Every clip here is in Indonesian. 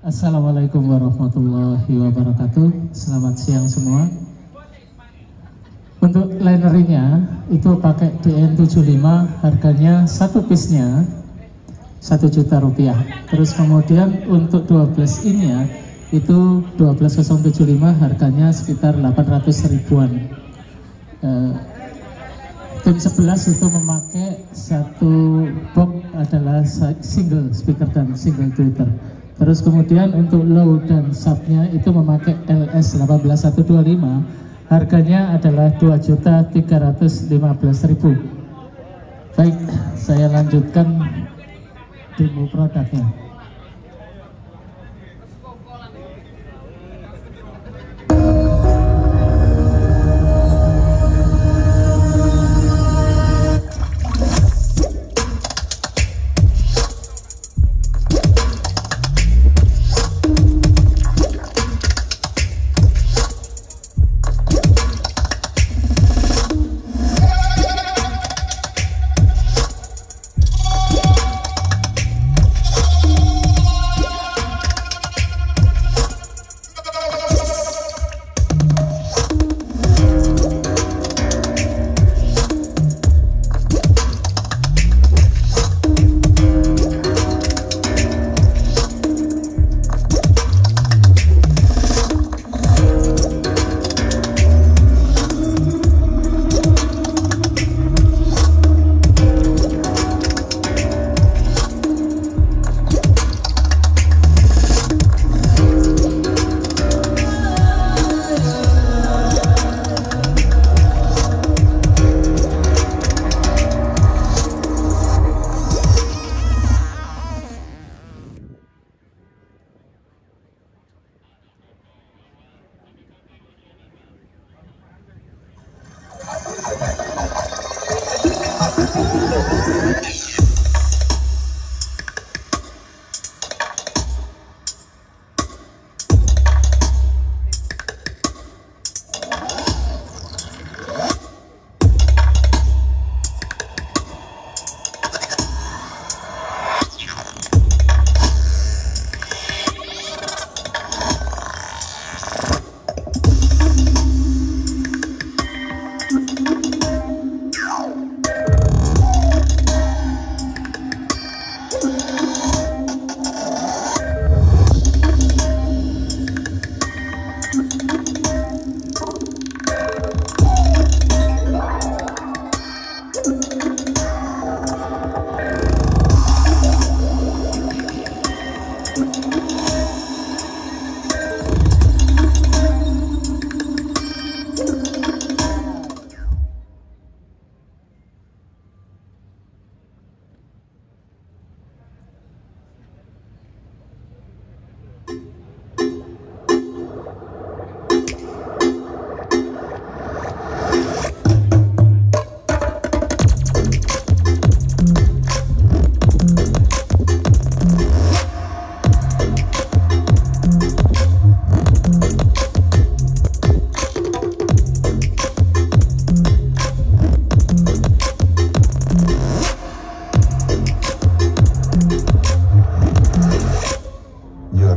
Assalamualaikum warahmatullahi wabarakatuh. Selamat siang semua. Untuk linernya itu pakai DN75 harganya satu piece-nya satu juta rupiah. Terus kemudian untuk 12 ini ya itu 12075 harganya sekitar 800 ribuan. Eh, tim 11 itu memakai satu box adalah single speaker dan single tweeter. Terus kemudian untuk low dan subnya itu memakai LS 18125 harganya adalah 2.315.000 baik saya lanjutkan demo produknya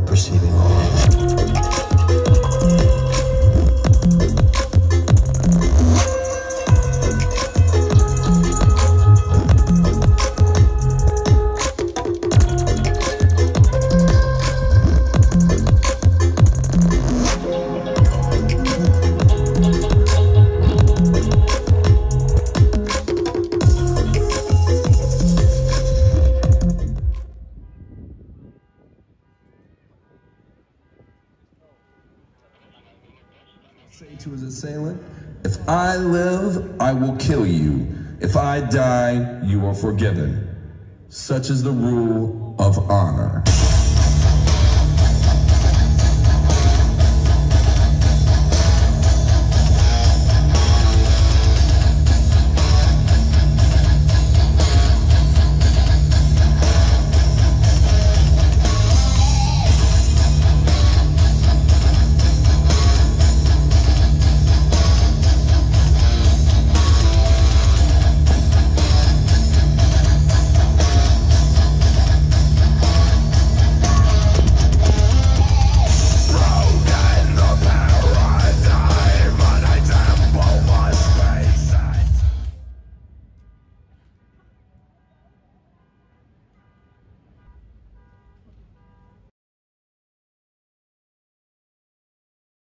perceiving. Say to his assailant, If I live, I will kill you. If I die, you are forgiven. Such is the rule of honor.